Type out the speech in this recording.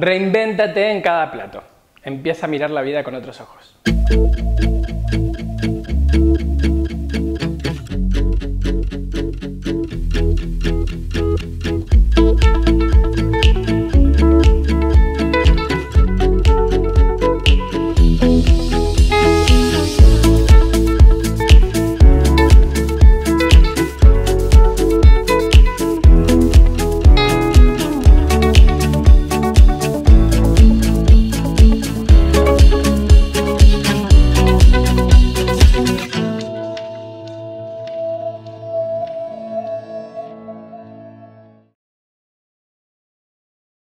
Reinvéntate en cada plato. Empieza a mirar la vida con otros ojos.